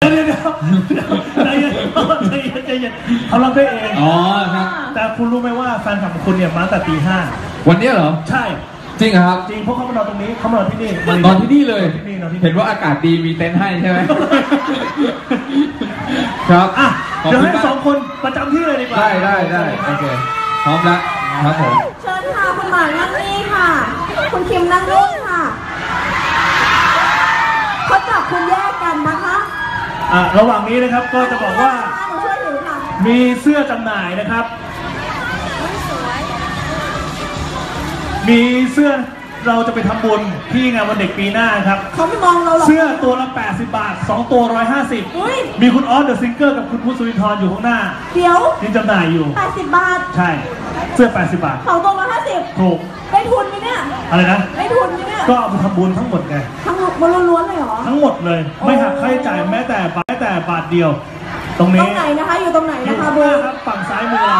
เดี๋ยวเดี๋ยวเดี๋ยวใจเย็นใจเย็นใจเย็นเขารับด้เอง อ๋อครับ แต่คุณรู้ไหมว่าแฟนคลับของคุณเนี่ยมาตั้งแต่ตีห้าวันเนี้ยเหรอ ใช่ จริงเหรอครับ จริงเพราะเขามานอนตรงนี้เขามานอนที่นี่นอนที่นี่เลย ที่นี่นอนที่นี่ เห็นว่าอากาศดีมีเต็นท์ให้ใช่ไหม ครับอะขบเดี๋ยวคุณให้มากสองคนประจำที่เลยดีกว่าได้ได้ได้โอเคพร้อมแล้วครับผม เชิญค่ะ คุณหมานั่งนี่ค่ะ คุณคิมนั่งนู่ อะระหว่างนี้นะครับก็จะบอกว่าหนูช่วยถือค่ะมีเสื้อจำหน่ายนะครับ มีเสื้อเราจะไปทำบุญที่งานวันเด็กปีหน้าครับ เขาไม่มองเราหรอก เสื้อตัวละ 80 บาท 2 ตัว150อุ้ยมีคุณออสเดอะซิงเกอร์กับคุณพุทธสุรินทร์อยู่ข้างหน้าเดี๋ยวที่จำหน่ายอยู่ 80 บาทใช่ เสื้อ 80 บาท เขาตรงละ 50ถูก ได้ทุนไหมเนี่ย อะไรนะ ได้ทุนไหมเนี่ย ก็เอาไปทำบุญทั้งหมดไง ทั้งหมดมันล้วนๆเลยเหรอ ทั้งหมดเลย ไม่หักค่าใช้จ่ายแม้แต่บาทแม้แต่บาทเดียว ตรงตรนี้งไหนนะคะ อยู่ตรงไหนอยู่นะคะข้างหบูน้าครับฝั่งซ้ายมือเรา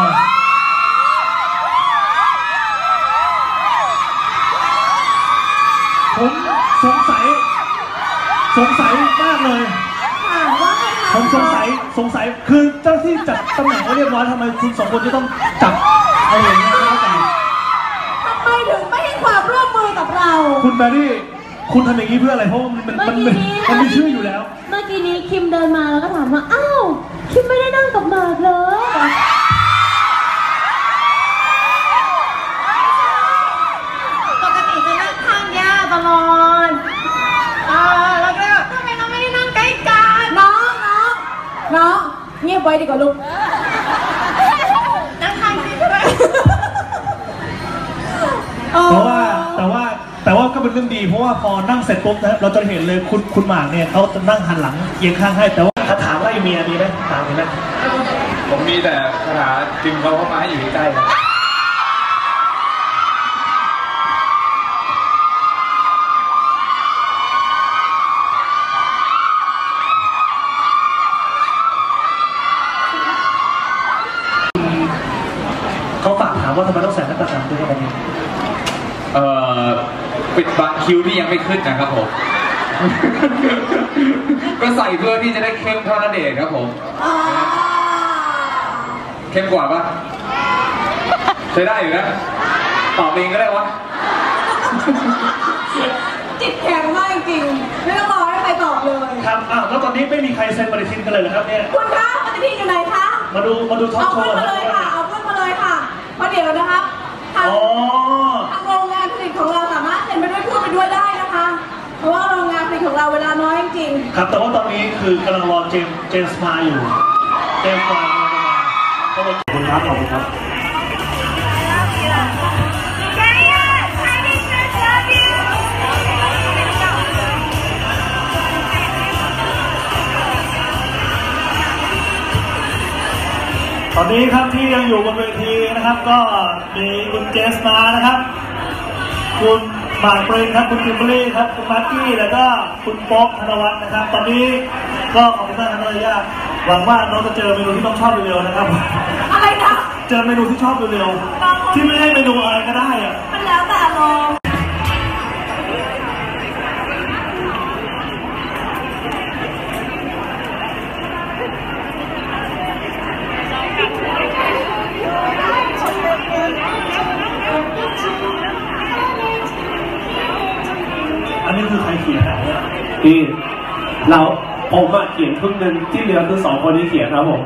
ผมสงสัย สงสัยมากเลย ค่ะว่าไงคะผมสงสัยสงสัยคือเจ้าที่จัดตำแหน่งไว้เรียบร้อยทำไมคุณสองคนจะต้องจับอะไรอย่างเงี้ย คุณแบรี่ คุณทำอย่างนี้เพื่ออะไร เพราะว่ามันมันมันเมื่อกี้นี้มันมีชื่ออยู่แล้ว เมื่อกี้นี้คิมเดินมาแล้วก็ถามว่า อ้าว คิมไม่ได้นั่งกับหมากเหรอปกติจะนั่งข้างย่าตลอดเออแล้วก็ทำไมเราไม่ได้นั่งใกล้กันน้องน้องน้องเงียบไว้ดีกว่าลูก นั่งข้างที่ก็ได้เออแต่ว่าแต่ว่าแต่ว่าก็เป็นเรื่องดีเพราะว่าพอนั่งเสร็จปุ๊บนะเราจะเห็นเลยคุณคุณหมากเนี่ยเขาจะนั่งหันหลังเอียงข้างให้แต่ว่าคาถาไล่เมียมีไหมถามมีไหมผมมีแต่คาถาจึงเขาเข้ามาให้อยู่ใกล้ๆครับเขาฝากถามว่าทำไมต้องใส่หน้ากากดำด้วยกันนี้ เอ่อ ปิดบังคิ้วที่ยังไม่ขึ้นนะครับผม ก็ใส่เพื่อที่จะได้เข้มเท่านั้นเองครับผมอ่าเข้มกว่าปะใช้ได้อยู่นะตอบเองก็ได้วะจิตแข็งมากจริงๆไม่ต้องรอให้ใครตอบเลยครับอ้าวแล้วตอนนี้ไม่มีใครเซ็นปฏิทินกันเลยเหรอครับเนี่ยคุณคะปฏิทินอยู่ไหนคะมาดูมาดูท็อปเอาโชขึ้นว์มาเลยค่ะ เอาขึ้นมาเลยค่ะเพราะเดี๋ยวนะคะทางอ๋อทาง ริง ครับแต่ว่าตอนนี้คือกำลังรอเจมส์เจมส์มาอยู่ เจมส์มากำลังจะมาขอบคุณครับขอบคุณครับ ตอนนี้ครับที่ยังอยู่บนเวทีนะครับ ก็มีคุณเจมส์มานะครับ คุณ หมากปริญครับคุณคิมเบอร์ลี่ครับคุณมาร์กี้แล้วก็คุณป๊อกธนวัฒน์นะครับ ตอนนี้ก็ขอบคุณมากครับนายาหวังว่าน้องจะเจอเมนูที่ต้องชอบเร็วๆนะครับๆอะไรนะ เจอเมนูที่ชอบเร็วๆที่ไม่ใช่เมนูอะไรก็ได้อะมันแล้วแต่อารมณ์ นนี้คือใครเขียนอะนี่เราผมอะเขียนครึ่งหนึ่งที่เหลือคือสองคนที่เขียนครับผม